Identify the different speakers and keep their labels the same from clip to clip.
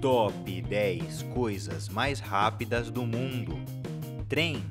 Speaker 1: Top 10 coisas mais rápidas do mundo. Trem.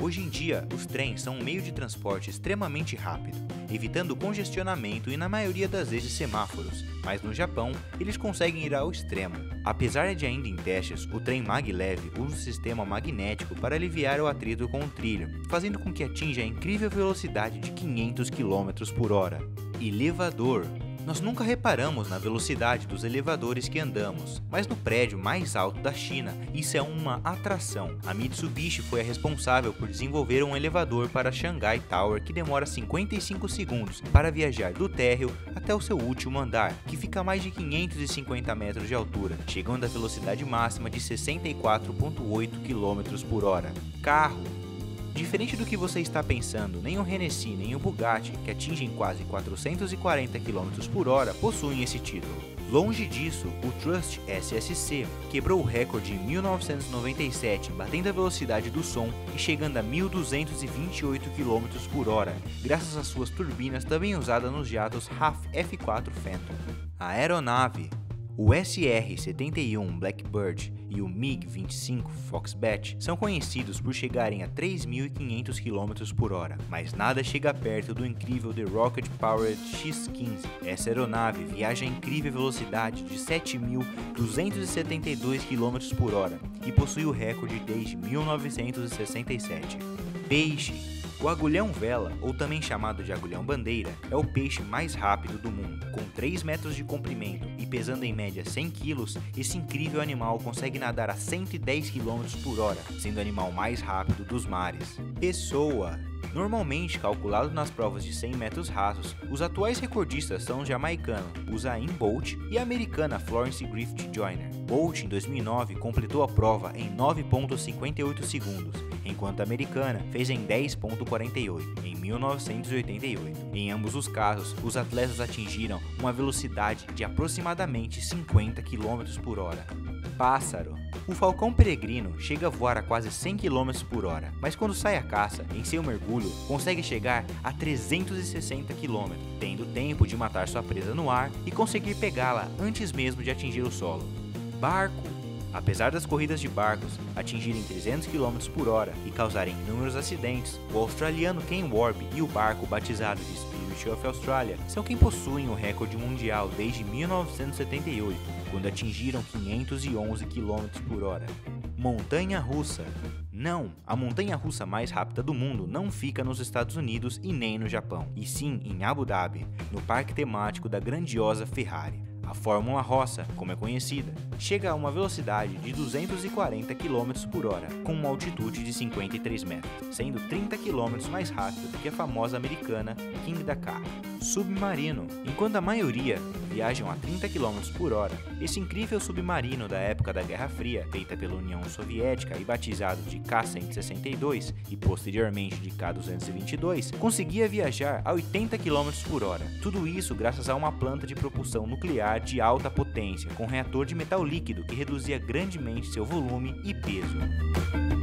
Speaker 1: Hoje em dia, os trens são um meio de transporte extremamente rápido, evitando congestionamento e na maioria das vezes semáforos, mas no Japão eles conseguem ir ao extremo. Apesar de ainda em testes, o trem maglev usa um sistema magnético para aliviar o atrito com o trilho, fazendo com que atinja a incrível velocidade de 500 km por hora. Elevador nós nunca reparamos na velocidade dos elevadores que andamos, mas no prédio mais alto da China, isso é uma atração. A Mitsubishi foi a responsável por desenvolver um elevador para Shanghai Tower que demora 55 segundos para viajar do térreo até o seu último andar, que fica a mais de 550 metros de altura, chegando à velocidade máxima de 64,8 km por hora. Carro Diferente do que você está pensando, nem o Hennessy nem o Bugatti, que atingem quase 440 km por hora, possuem esse título. Longe disso, o Trust SSC quebrou o recorde em 1997, batendo a velocidade do som e chegando a 1.228 km por hora, graças às suas turbinas também usadas nos jatos RAF F4 Phantom. A aeronave o SR-71 Blackbird e o MiG-25 Foxbat são conhecidos por chegarem a 3.500 km por hora, mas nada chega perto do incrível The Rocket Powered X-15. Essa aeronave viaja a incrível velocidade de 7.272 km por hora e possui o recorde desde 1967. Peixe o agulhão vela, ou também chamado de agulhão bandeira, é o peixe mais rápido do mundo. Com 3 metros de comprimento pesando em média 100 kg, esse incrível animal consegue nadar a 110 km por hora, sendo o animal mais rápido dos mares. Pessoa Normalmente calculado nas provas de 100 metros rasos, os atuais recordistas são o jamaicano Usain Bolt e a americana Florence Griffith Joyner. Bolt, em 2009, completou a prova em 9,58 segundos, enquanto a americana fez em 10,48 em 1988. Em ambos os casos, os atletas atingiram uma velocidade de aproximadamente 50 km por hora. Pássaro o falcão peregrino chega a voar a quase 100 km por hora, mas quando sai à caça, em seu mergulho, consegue chegar a 360 km, tendo tempo de matar sua presa no ar e conseguir pegá-la antes mesmo de atingir o solo. Barco Apesar das corridas de barcos atingirem 300 km por hora e causarem inúmeros acidentes, o australiano Ken Warby e o barco batizado de Spirit of Australia são quem possuem o recorde mundial desde 1978, quando atingiram 511 km por hora. Montanha Russa não, a montanha russa mais rápida do mundo não fica nos Estados Unidos e nem no Japão, e sim em Abu Dhabi, no parque temático da grandiosa Ferrari. A Fórmula Rossa, como é conhecida, chega a uma velocidade de 240 km por hora, com uma altitude de 53 metros, sendo 30 km mais rápido do que a famosa americana King Dakar. Submarino. Enquanto a maioria viajam a 30 km por hora, esse incrível submarino da época da Guerra Fria, feita pela União Soviética e batizado de K-162 e posteriormente de K-222, conseguia viajar a 80 km por hora. Tudo isso graças a uma planta de propulsão nuclear de alta potência, com reator de metal líquido que reduzia grandemente seu volume e peso.